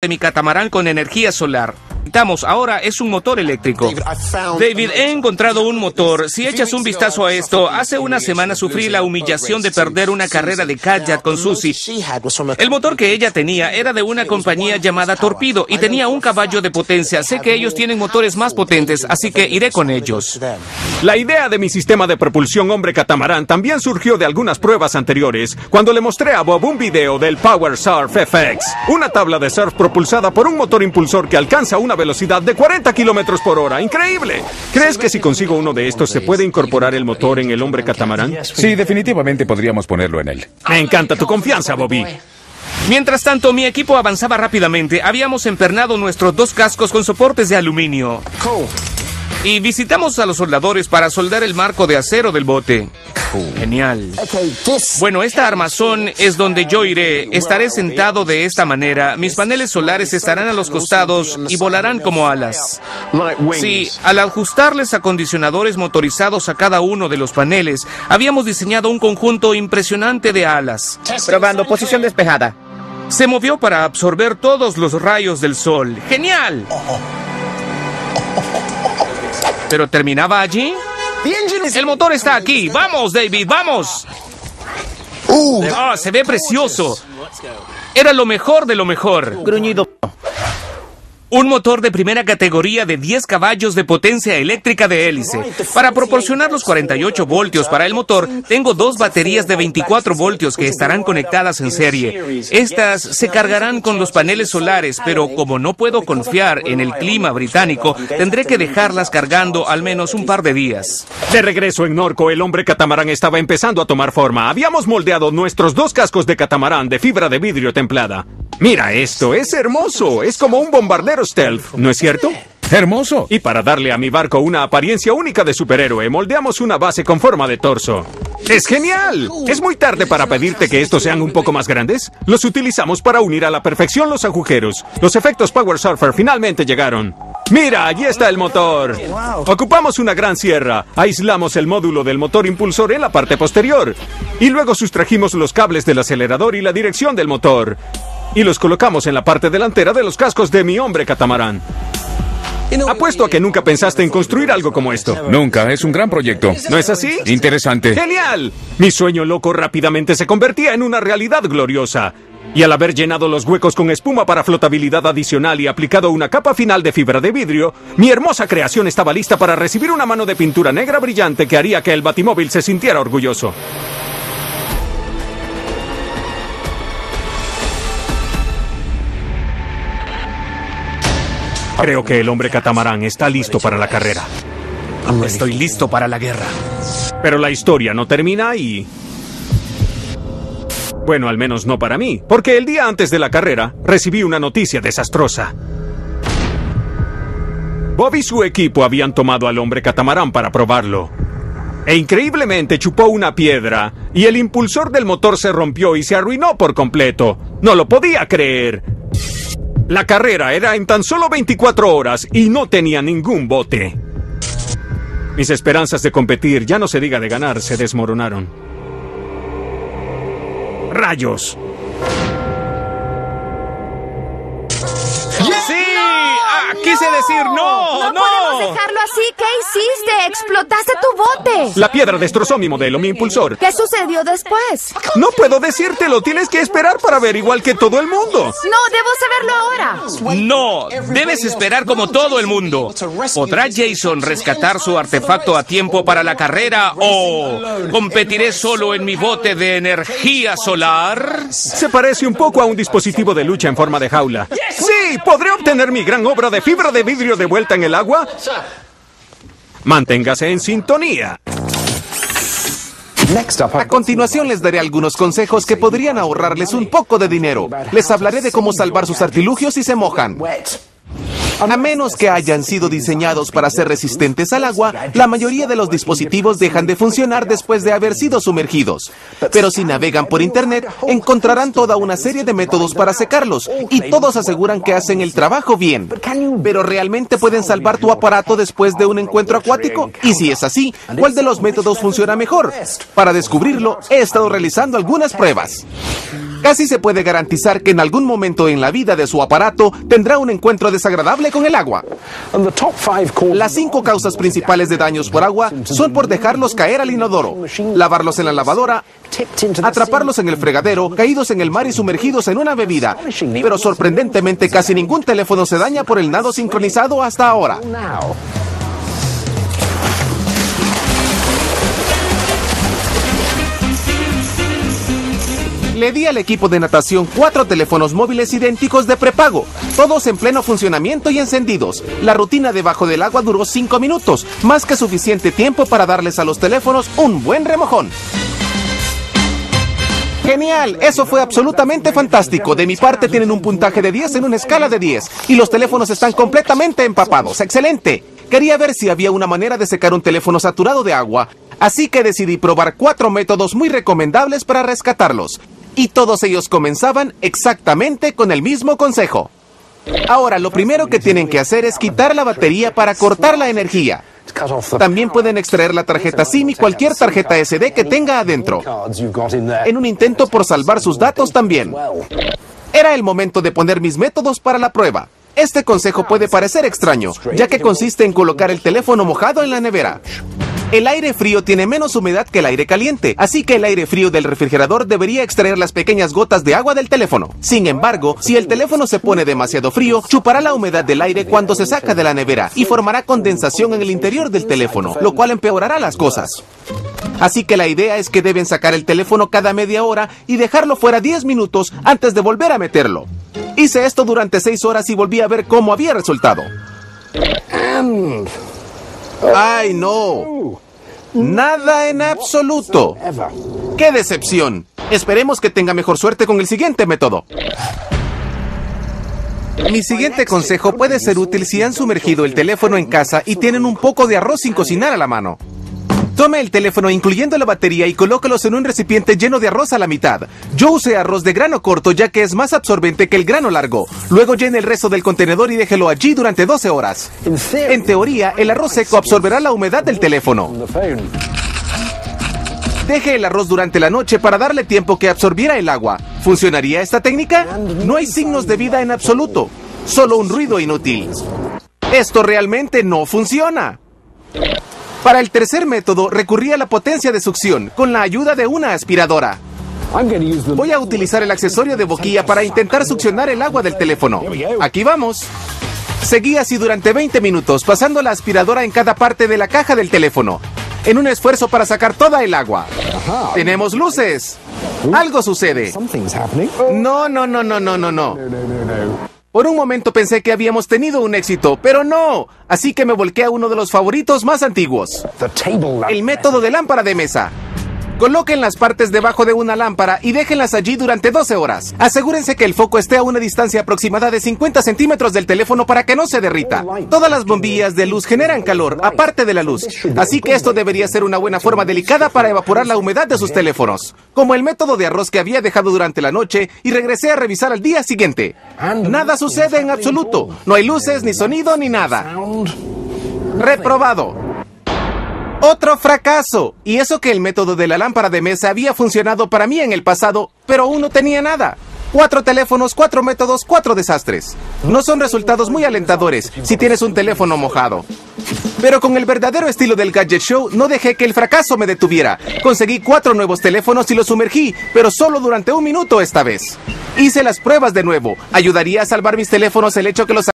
de mi catamarán con energía solar. Necesitamos ahora es un motor eléctrico. David, he encontrado un motor. Si echas un vistazo a esto, hace una semana sufrí la humillación de perder una carrera de kayak con Susie. El motor que ella tenía era de una compañía llamada Torpedo y tenía un caballo de potencia. Sé que ellos tienen motores más potentes, así que iré con ellos. La idea de mi sistema de propulsión hombre catamarán también surgió de algunas pruebas anteriores, cuando le mostré a Bob un video del Power Surf FX, una tabla de surf propulsada por un motor impulsor que alcanza una velocidad de 40 kilómetros por hora. ¡Increíble! ¿Crees que si consigo uno de estos se puede incorporar el motor en el hombre catamarán? Sí, definitivamente podríamos ponerlo en él. Me encanta tu confianza, Bobby. Mientras tanto, mi equipo avanzaba rápidamente. Habíamos empernado nuestros dos cascos con soportes de aluminio. Y visitamos a los soldadores para soldar el marco de acero del bote. Genial. Bueno, esta armazón es donde yo iré. Estaré sentado de esta manera. Mis paneles solares estarán a los costados y volarán como alas. Sí, al ajustarles acondicionadores motorizados a cada uno de los paneles, habíamos diseñado un conjunto impresionante de alas. Probando posición despejada. Se movió para absorber todos los rayos del sol. ¡Genial! ¿Pero terminaba allí? El motor está aquí. ¡Vamos, David! ¡Vamos! ¡Ah, se ve precioso! Era lo mejor de lo mejor. Gruñido. Un motor de primera categoría de 10 caballos de potencia eléctrica de hélice. Para proporcionar los 48 voltios para el motor, tengo dos baterías de 24 voltios que estarán conectadas en serie. Estas se cargarán con los paneles solares, pero como no puedo confiar en el clima británico, tendré que dejarlas cargando al menos un par de días. De regreso en Norco, el hombre catamarán estaba empezando a tomar forma. Habíamos moldeado nuestros dos cascos de catamarán de fibra de vidrio templada. Mira esto, es hermoso. Es como un bombardero stealth, ¿no es cierto? Hermoso. Y para darle a mi barco una apariencia única de superhéroe, moldeamos una base con forma de torso. ¡Es genial! ¿Es muy tarde para pedirte que estos sean un poco más grandes? Los utilizamos para unir a la perfección los agujeros. Los efectos Power Surfer finalmente llegaron. Mira, allí está el motor. Ocupamos una gran sierra, aislamos el módulo del motor impulsor en la parte posterior y luego sustrajimos los cables del acelerador y la dirección del motor y los colocamos en la parte delantera de los cascos de mi hombre catamarán. Apuesto a que nunca pensaste en construir algo como esto. Nunca, es un gran proyecto. ¿No es así? Interesante. ¡Genial! Mi sueño loco rápidamente se convertía en una realidad gloriosa. Y al haber llenado los huecos con espuma para flotabilidad adicional y aplicado una capa final de fibra de vidrio, mi hermosa creación estaba lista para recibir una mano de pintura negra brillante que haría que el batimóvil se sintiera orgulloso. Creo que el hombre catamarán está listo para la carrera. Estoy listo para la guerra. Pero la historia no termina ahí. Bueno, al menos no para mí, porque el día antes de la carrera recibí una noticia desastrosa. Bob y su equipo habían tomado al hombre catamarán para probarlo. E increíblemente chupó una piedra y el impulsor del motor se rompió y se arruinó por completo. No lo podía creer. La carrera era en tan solo 24 horas y no tenía ningún bote. Mis esperanzas de competir, ya no se diga de ganar, se desmoronaron. ¡Rayos! Quise decir no, No podemos dejarlo así. ¿Qué hiciste? Explotaste tu bote. La piedra destrozó mi modelo, mi impulsor. ¿Qué sucedió después? No puedo decírtelo, tienes que esperar para ver igual que todo el mundo. No, debo saberlo ahora. No, debes esperar como todo el mundo. ¿Podrá Jason rescatar su artefacto a tiempo para la carrera o competiré solo en mi bote de energía solar? Se parece un poco a un dispositivo de lucha en forma de jaula. Sí, ¿podré obtener mi gran obra de fibra de vidrio de vuelta en el agua? Manténgase en sintonía. A continuación les daré algunos consejos que podrían ahorrarles un poco de dinero. Les hablaré de cómo salvar sus artilugios si se mojan. A menos que hayan sido diseñados para ser resistentes al agua, la mayoría de los dispositivos dejan de funcionar después de haber sido sumergidos. Pero si navegan por Internet, encontrarán toda una serie de métodos para secarlos, y todos aseguran que hacen el trabajo bien. Pero ¿realmente pueden salvar tu aparato después de un encuentro acuático? Y si es así, ¿cuál de los métodos funciona mejor? Para descubrirlo, he estado realizando algunas pruebas. Casi se puede garantizar que en algún momento en la vida de su aparato tendrá un encuentro desagradable con el agua. Las cinco causas principales de daños por agua son por dejarlos caer al inodoro, lavarlos en la lavadora, atraparlos en el fregadero, caídos en el mar y sumergidos en una bebida. Pero sorprendentemente casi ningún teléfono se daña por el nado sincronizado hasta ahora. Le di al equipo de natación cuatro teléfonos móviles idénticos de prepago, todos en pleno funcionamiento y encendidos. La rutina debajo del agua duró cinco minutos, más que suficiente tiempo para darles a los teléfonos un buen remojón. Genial, eso fue absolutamente fantástico. De mi parte tienen un puntaje de 10 en una escala de 10 y los teléfonos están completamente empapados. Excelente. Quería ver si había una manera de secar un teléfono saturado de agua, así que decidí probar cuatro métodos muy recomendables para rescatarlos. Y todos ellos comenzaban exactamente con el mismo consejo. Ahora, lo primero que tienen que hacer es quitar la batería para cortar la energía. También pueden extraer la tarjeta SIM y cualquier tarjeta SD que tenga adentro. En un intento por salvar sus datos también. Era el momento de poner mis métodos para la prueba. Este consejo puede parecer extraño, ya que consiste en colocar el teléfono mojado en la nevera. El aire frío tiene menos humedad que el aire caliente, así que el aire frío del refrigerador debería extraer las pequeñas gotas de agua del teléfono. Sin embargo, si el teléfono se pone demasiado frío, chupará la humedad del aire cuando se saca de la nevera y formará condensación en el interior del teléfono, lo cual empeorará las cosas. Así que la idea es que deben sacar el teléfono cada media hora y dejarlo fuera 10 minutos antes de volver a meterlo. Hice esto durante 6 horas y volví a ver cómo había resultado. ¡Ay, no! Nada en absoluto. ¡Qué decepción! Esperemos que tenga mejor suerte con el siguiente método. Mi siguiente consejo puede ser útil si han sumergido el teléfono en casa y tienen un poco de arroz sin cocinar a la mano. Tome el teléfono incluyendo la batería y colócalos en un recipiente lleno de arroz a la mitad. Yo usé arroz de grano corto ya que es más absorbente que el grano largo. Luego llene el resto del contenedor y déjelo allí durante 12 horas. En teoría, el arroz seco absorberá la humedad del teléfono. Deje el arroz durante la noche para darle tiempo que absorbiera el agua. ¿Funcionaría esta técnica? No hay signos de vida en absoluto, solo un ruido inútil. Esto realmente no funciona. Para el tercer método recurrí a la potencia de succión con la ayuda de una aspiradora. Voy a utilizar el accesorio de boquilla para intentar succionar el agua del teléfono. Aquí vamos. Seguí así durante 20 minutos, pasando la aspiradora en cada parte de la caja del teléfono, en un esfuerzo para sacar toda el agua. Tenemos luces. Algo sucede. No, no, no, no, no, no, no. Por un momento pensé que habíamos tenido un éxito, pero no. Así que me volqué a uno de los favoritos más antiguos. El método de lámpara de mesa. Coloquen las partes debajo de una lámpara y déjenlas allí durante 12 horas. Asegúrense que el foco esté a una distancia aproximada de 50 centímetros del teléfono para que no se derrita. Todas las bombillas de luz generan calor, aparte de la luz. Así que esto debería ser una buena forma delicada para evaporar la humedad de sus teléfonos. Como el método de arroz que había dejado durante la noche y regresé a revisar al día siguiente. Nada sucede en absoluto. No hay luces, ni sonido, ni nada. Reprobado. Otro fracaso. Y eso que el método de la lámpara de mesa había funcionado para mí en el pasado, pero aún no tenía nada. Cuatro teléfonos, cuatro métodos, cuatro desastres. No son resultados muy alentadores si tienes un teléfono mojado. Pero con el verdadero estilo del Gadget Show no dejé que el fracaso me detuviera. Conseguí cuatro nuevos teléfonos y los sumergí, pero solo durante un minuto esta vez. Hice las pruebas de nuevo. ¿Ayudaría a salvar mis teléfonos el hecho que los